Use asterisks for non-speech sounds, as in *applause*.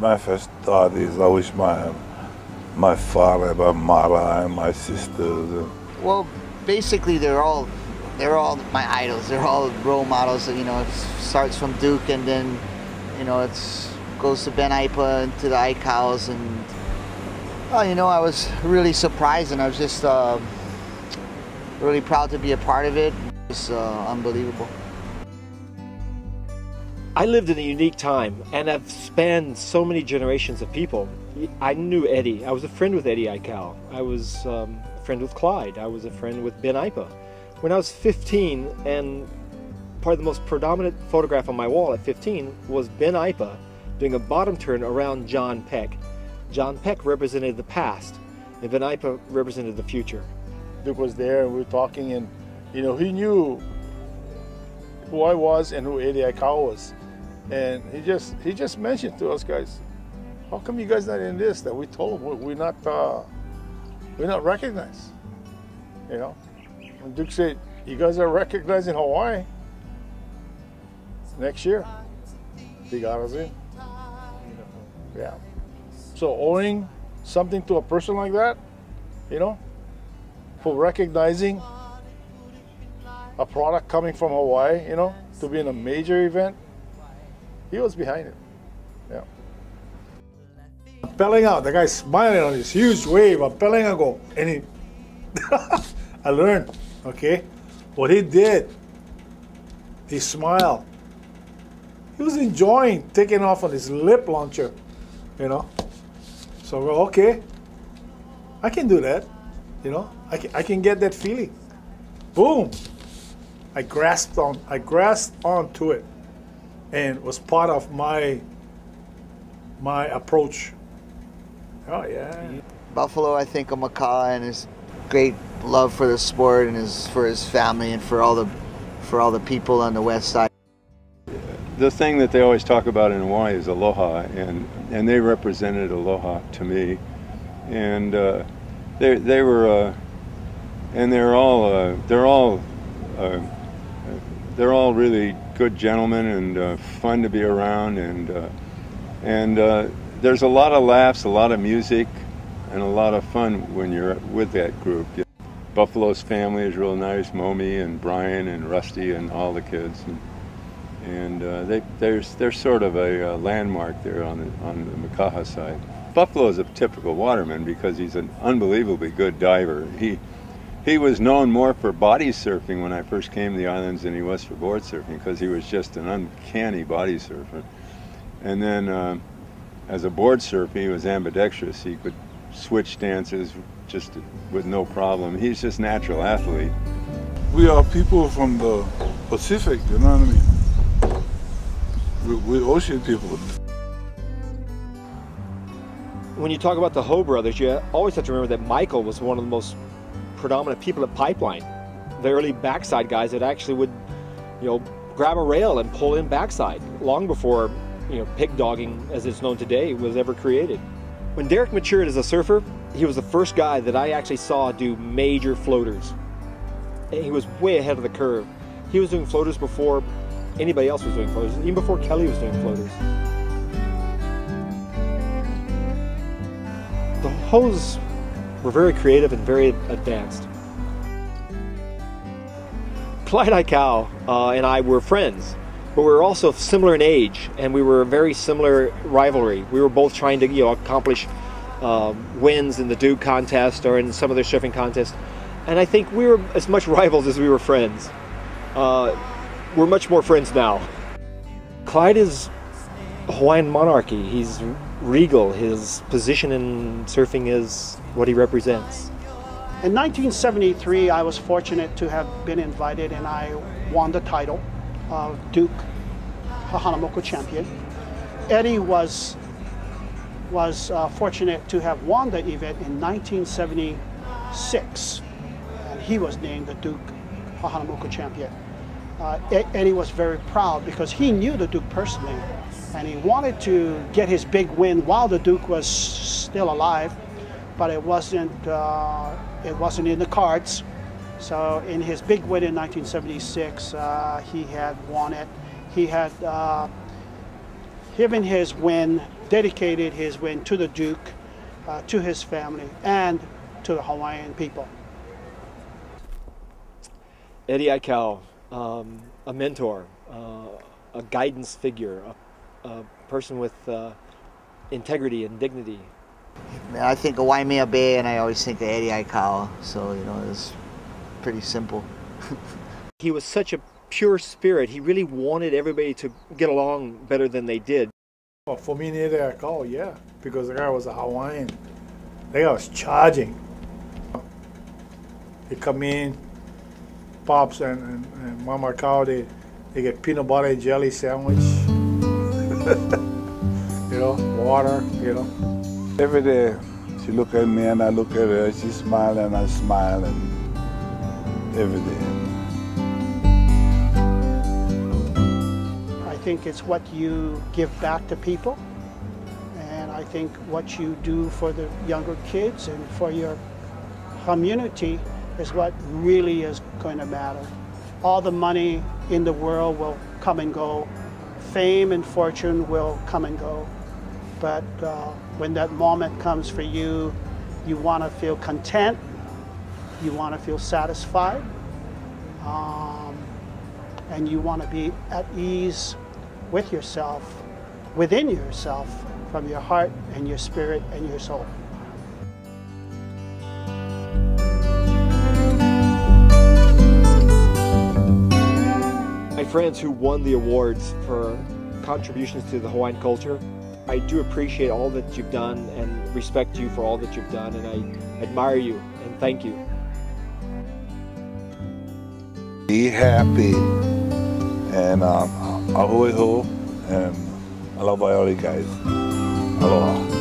My first thought is I wish my my father, my mother, and my sisters. Well, basically, they're all they're all my idols. They're all role models. You know, it starts from Duke, and then you know it goes to Ben Aipa and to the Aikaus, and oh, you know, I was really surprised, and I was just uh, really proud to be a part of it. It's uh, unbelievable. I lived in a unique time and I've spanned so many generations of people. I knew Eddie. I was a friend with Eddie Aikau. I was um, a friend with Clyde. I was a friend with Ben Aipa. When I was 15, and probably the most predominant photograph on my wall at 15 was Ben Aipa doing a bottom turn around John Peck. John Peck represented the past, and Ben Aipa represented the future. Duke was there and we were talking and you know he knew who I was and who Eddie Aikau was. And he just he just mentioned to us guys, how come you guys not in this? That we told we're not uh, we're not recognized. You know? When Duke said, You guys are recognized in Hawaii next year. He got us in. Yeah. So owing something to a person like that, you know, for recognizing a product coming from Hawaii, you know, to be in a major event, he was behind it. Yeah. Pelling out, the guy smiling on this huge wave of pelling out go, and he, *laughs* I learned, okay, what he did, he smiled. He was enjoying taking off on his lip launcher, you know. So go, okay, I can do that, you know. I can, I can get that feeling. Boom. I grasped on I grasped onto it and was part of my my approach. Oh yeah. Buffalo, I think of Macaw and his great love for the sport and his for his family and for all the for all the people on the west side. the thing that they always talk about in Hawaii is aloha, and and they represented aloha to me, and uh, they they were, uh, and they're all uh, they're all uh, they're all really good gentlemen and uh, fun to be around, and uh, and uh, there's a lot of laughs, a lot of music, and a lot of fun when you're with that group. Buffalo's family is real nice, Momi and Brian and Rusty and all the kids. And, and uh, they, they're, they're sort of a uh, landmark there on the, on the Makaha side. Buffalo is a typical waterman because he's an unbelievably good diver. He, he was known more for body surfing when I first came to the islands than he was for board surfing because he was just an uncanny body surfer. And then uh, as a board surfer, he was ambidextrous. He could switch stances just with no problem. He's just natural athlete. We are people from the Pacific, you know what I mean? We- We're ocean people. When you talk about the Ho brothers, you always have to remember that Michael was one of the most predominant people at Pipeline. The early backside guys that actually would, you know, grab a rail and pull in backside long before, you know, pig dogging as it's known today was ever created. When Derek matured as a surfer, he was the first guy that I actually saw do major floaters. And he was way ahead of the curve. He was doing floaters before anybody else was doing floaters, even before Kelly was doing floaters. The Hoes were very creative and very advanced. Clyde Aikau uh, and I were friends, but we were also similar in age, and we were a very similar rivalry. We were both trying to, you know, accomplish uh, wins in the Duke contest or in some other surfing contest, and I think we were as much *laughs* rivals as we were friends. Uh, we're much more friends now. Clyde is Hawaiian monarchy. He's regal. His position in surfing is what he represents. In 1973, I was fortunate to have been invited and I won the title of Duke Kahanamoku champion. Eddie was was uh, fortunate to have won the event in 1976. And he was named the Duke Kahanamoku champion. Uh, Eddie was very proud because he knew the Duke personally and he wanted to get his big win while the Duke was still alive, but it wasn't, uh, it wasn't in the cards. So in his big win in 1976, uh, he had won it. He had uh, given his win, dedicated his win to the Duke, uh, to his family, and to the Hawaiian people. Eddie Aikau, um, a mentor, uh, a guidance figure, a, a person with uh, integrity and dignity. I think of Waimea Bay, and I always think of Eddie Aikau. So you know, it's pretty simple. *laughs* He was such a pure spirit. He really wanted everybody to get along better than they did. Well, for me, neither I call, yeah, because the guy was a Hawaiian. The guy was charging. They come in, Pops and, and, and Mama Cow, they, they get peanut butter and jelly sandwich. *laughs* you know, water, you know. Every day, she look at me and I look at her. She smile and I smile, and every day. I think it's what you give back to people, and I think what you do for the younger kids and for your community is what really is going to matter. All the money in the world will come and go, fame and fortune will come and go, but uh, when that moment comes for you, you want to feel content, you want to feel satisfied. Um, and you want to be at ease with yourself, within yourself, from your heart and your spirit and your soul. Friends who won the awards for contributions to the Hawaiian culture, I do appreciate all that you've done and respect you for all that you've done, and I admire you and thank you. Be happy, and um, a hui hou, and aloha all you guys. Aloha.